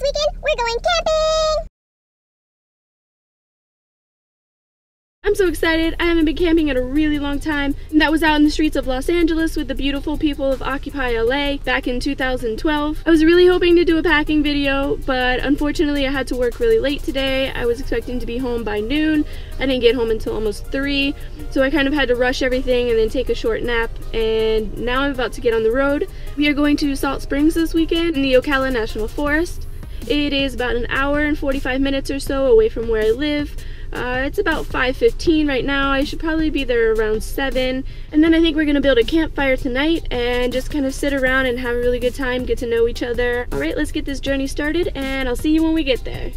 this weekend we're going camping! I'm so excited. I haven't been camping in a really long time. And that was out in the streets of Los Angeles with the beautiful people of Occupy LA back in 2012. I was really hoping to do a packing video, but unfortunately I had to work really late today. I was expecting to be home by noon. I didn't get home until almost 3, so I kind of had to rush everything and then take a short nap. And now I'm about to get on the road. We are going to Salt Springs this weekend in the Ocala National Forest. It is about an hour and 45 minutes or so away from where I live. Uh, it's about 5.15 right now. I should probably be there around 7. And then I think we're going to build a campfire tonight and just kind of sit around and have a really good time, get to know each other. Alright, let's get this journey started and I'll see you when we get there.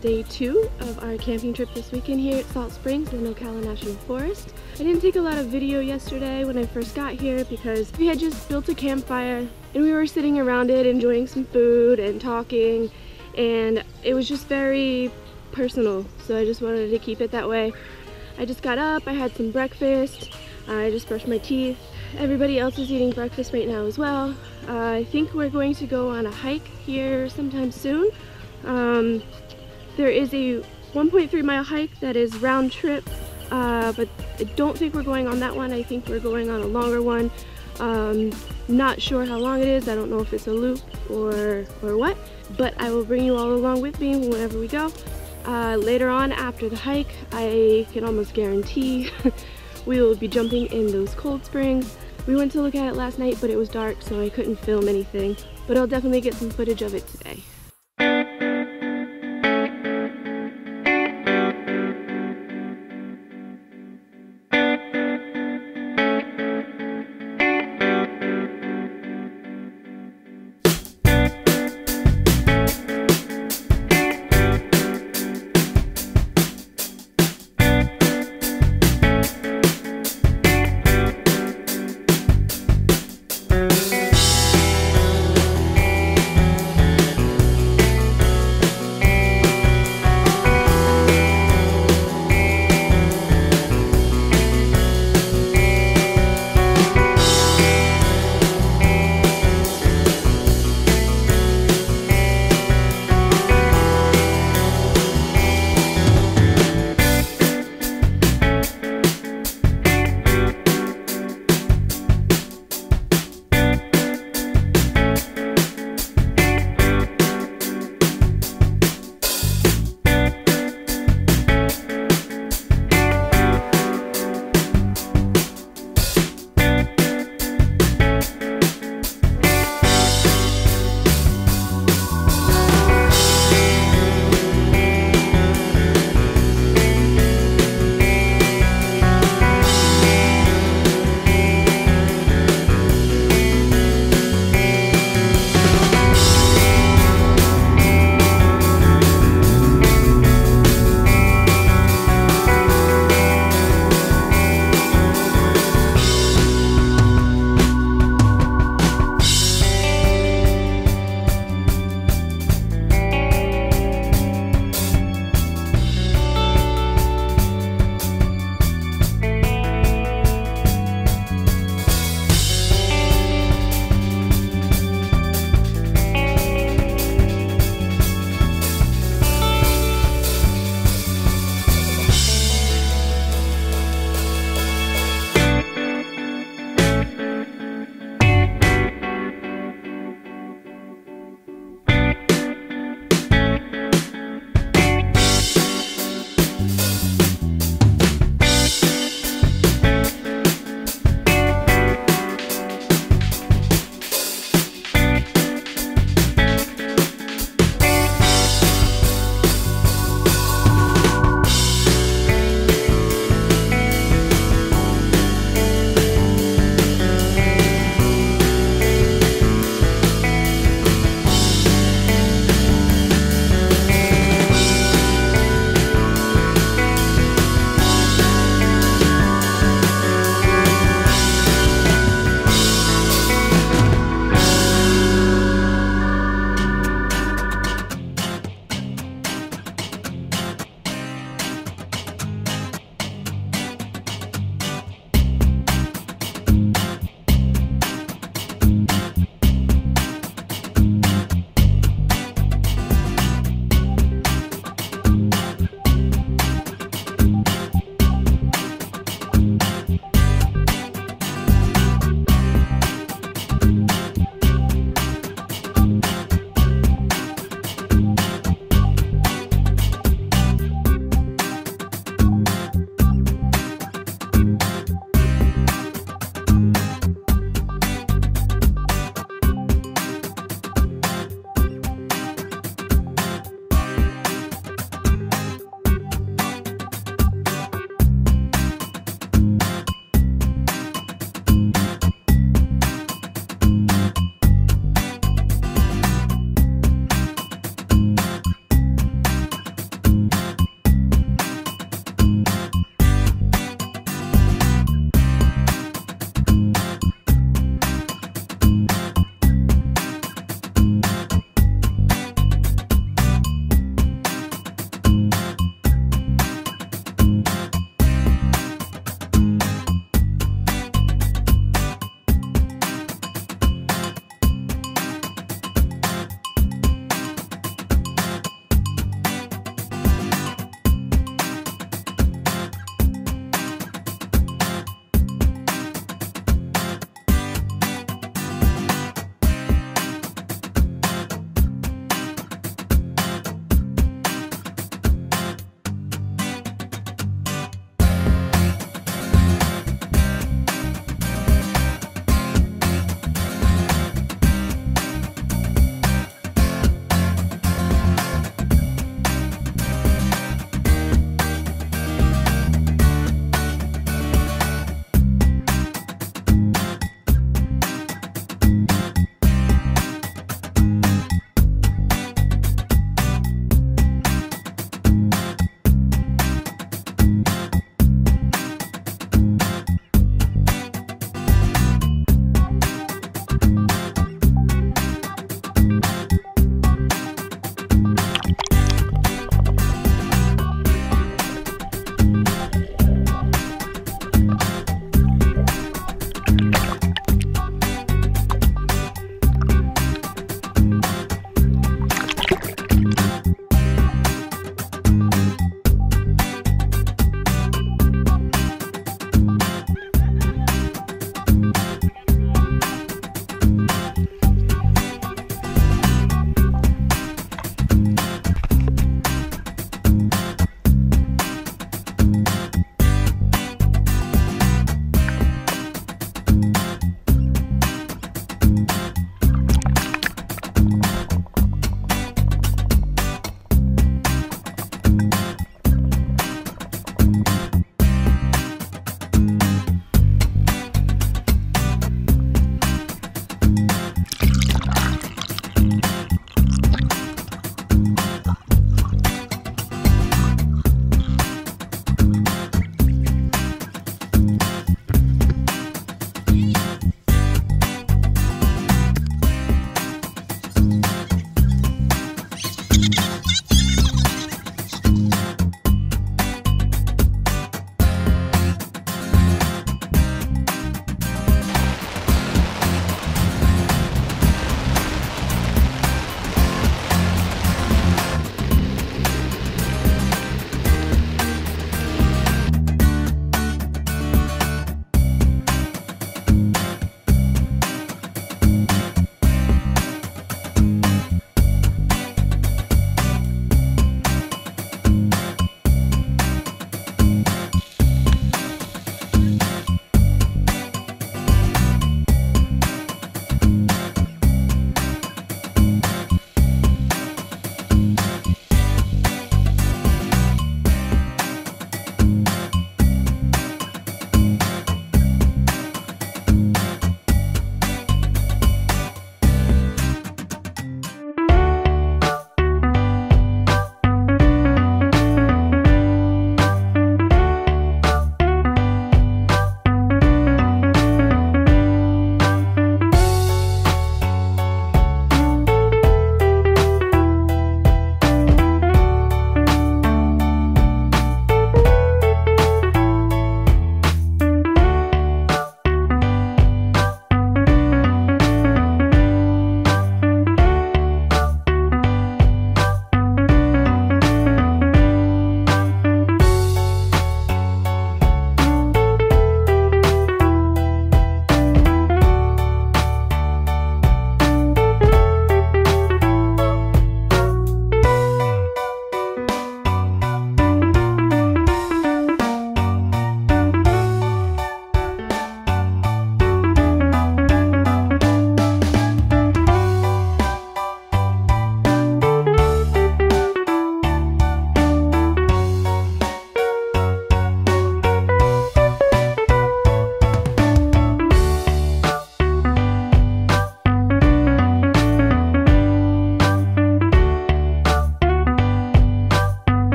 Day two of our camping trip this weekend here at Salt Springs in Ocala National Forest. I didn't take a lot of video yesterday when I first got here because we had just built a campfire and we were sitting around it enjoying some food and talking and it was just very personal so I just wanted to keep it that way. I just got up, I had some breakfast, I just brushed my teeth. Everybody else is eating breakfast right now as well. Uh, I think we're going to go on a hike here sometime soon. Um, there is a 1.3 mile hike that is round trip, uh, but I don't think we're going on that one. I think we're going on a longer one. Um, not sure how long it is. I don't know if it's a loop or, or what, but I will bring you all along with me whenever we go. Uh, later on after the hike, I can almost guarantee we will be jumping in those cold springs. We went to look at it last night, but it was dark, so I couldn't film anything. But I'll definitely get some footage of it today.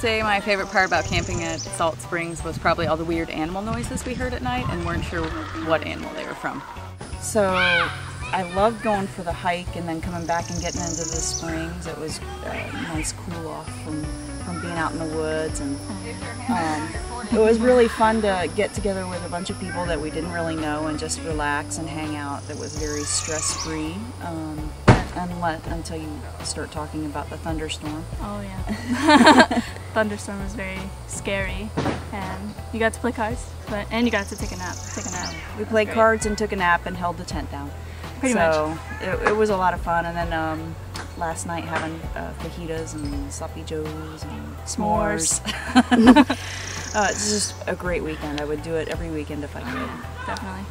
Say my favorite part about camping at Salt Springs was probably all the weird animal noises we heard at night and weren't sure what animal they were from. So I loved going for the hike and then coming back and getting into the springs. It was a nice cool off from, from being out in the woods and um, it was really fun to get together with a bunch of people that we didn't really know and just relax and hang out. That was very stress free. Um, unless, until you start talking about the thunderstorm. Oh yeah, thunderstorm was very scary, and you got to play cards, but and you got to take a nap. Take a nap. We played great. cards and took a nap and held the tent down. Pretty so much. It, it was a lot of fun. And then um, last night having uh, fajitas and sloppy joes and s'mores. uh, it's just a great weekend. I would do it every weekend if I could. Definitely.